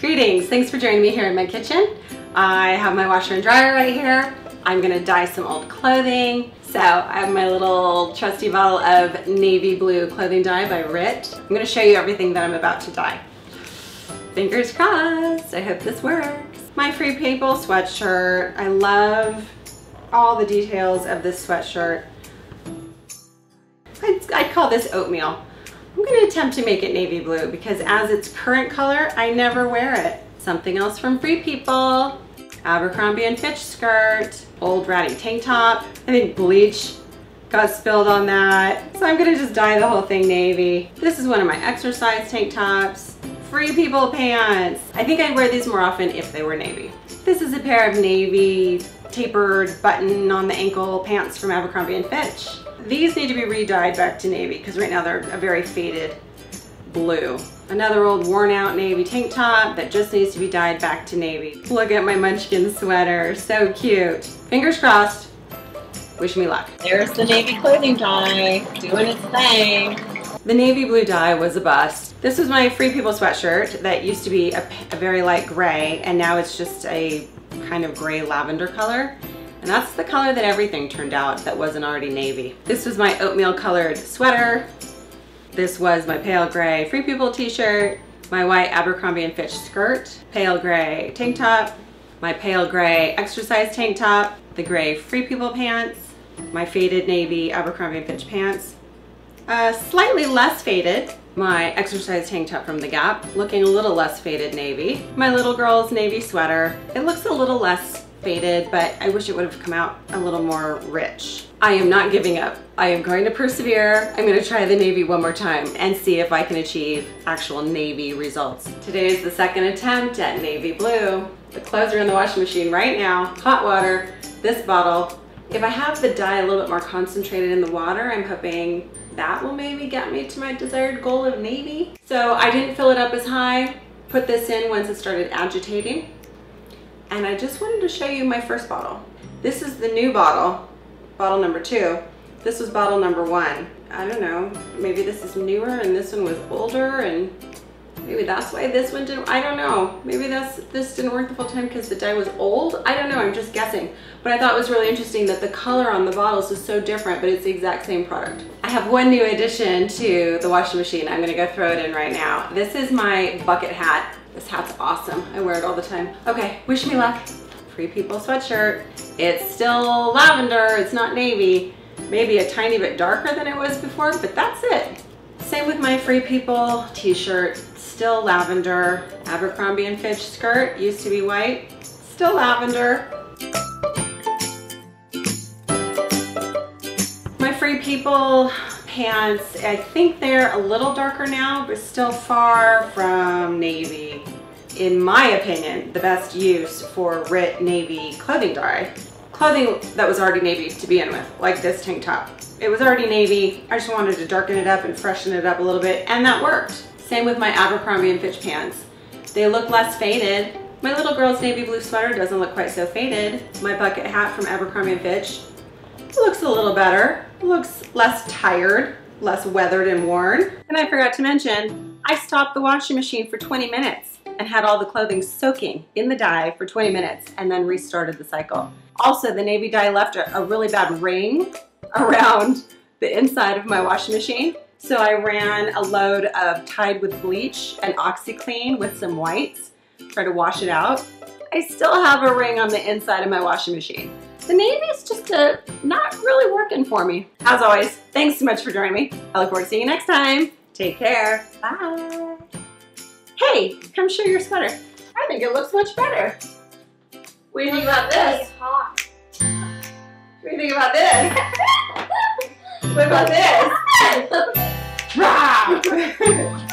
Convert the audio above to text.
Greetings, thanks for joining me here in my kitchen. I have my washer and dryer right here. I'm gonna dye some old clothing. So I have my little trusty bottle of navy blue clothing dye by Rit. I'm gonna show you everything that I'm about to dye. Fingers crossed, I hope this works. My Free People sweatshirt. I love all the details of this sweatshirt. I'd, I'd call this oatmeal. I'm gonna attempt to make it navy blue because as its current color, I never wear it. Something else from Free People. Abercrombie and Fitch skirt, old ratty tank top. I think bleach got spilled on that. So I'm gonna just dye the whole thing navy. This is one of my exercise tank tops. Free People pants. I think I'd wear these more often if they were navy. This is a pair of navy tapered button on the ankle pants from Abercrombie and Fitch. These need to be re-dyed back to navy because right now they're a very faded blue. Another old worn out navy tank top that just needs to be dyed back to navy. Look at my munchkin sweater, so cute. Fingers crossed, wish me luck. There's the navy clothing dye doing its thing. The navy blue dye was a bust. This was my Free People sweatshirt that used to be a, a very light gray and now it's just a kind of gray lavender color. And that's the color that everything turned out that wasn't already navy. This was my oatmeal colored sweater. This was my pale gray Free People t-shirt, my white Abercrombie & Fitch skirt, pale gray tank top, my pale gray exercise tank top, the gray Free People pants, my faded navy Abercrombie & Fitch pants, uh, slightly less faded, my exercise tank top from The Gap, looking a little less faded navy, my little girl's navy sweater. It looks a little less faded, but I wish it would have come out a little more rich. I am not giving up. I am going to persevere. I'm gonna try the navy one more time and see if I can achieve actual navy results. Today is the second attempt at navy blue. The clothes are in the washing machine right now, hot water, this bottle. If I have the dye a little bit more concentrated in the water, I'm hoping that will maybe get me to my desired goal of navy. So I didn't fill it up as high, put this in once it started agitating and I just wanted to show you my first bottle. This is the new bottle, bottle number two. This was bottle number one. I don't know, maybe this is newer and this one was older and maybe that's why this one didn't, I don't know. Maybe that's this didn't work the full time because the dye was old. I don't know, I'm just guessing. But I thought it was really interesting that the color on the bottles is so different, but it's the exact same product. I have one new addition to the washing machine. I'm gonna go throw it in right now. This is my bucket hat this hat's awesome. I wear it all the time. Okay, wish me luck. Free People sweatshirt. It's still lavender, it's not navy. Maybe a tiny bit darker than it was before, but that's it. Same with my Free People t-shirt, still lavender. Abercrombie and Fitch skirt, used to be white, still lavender. My Free People pants, I think they're a little darker now, but still far from navy. In my opinion, the best use for Rit navy clothing dye. Clothing that was already navy to begin with, like this tank top. It was already navy, I just wanted to darken it up and freshen it up a little bit, and that worked. Same with my Abercrombie and Fitch pants. They look less faded. My little girl's navy blue sweater doesn't look quite so faded. My bucket hat from Abercrombie and Fitch looks a little better looks less tired, less weathered and worn. And I forgot to mention, I stopped the washing machine for 20 minutes and had all the clothing soaking in the dye for 20 minutes and then restarted the cycle. Also, the navy dye left a, a really bad ring around the inside of my washing machine. So I ran a load of Tide with bleach and OxiClean with some whites, try to wash it out. I still have a ring on the inside of my washing machine. The navy is just uh, not really working for me. As always, thanks so much for joining me. I look forward to seeing you next time. Take care. Bye. Hey, come show your sweater. I think it looks much better. What do you think about this? hot. What do you think about this? what about this? Rah!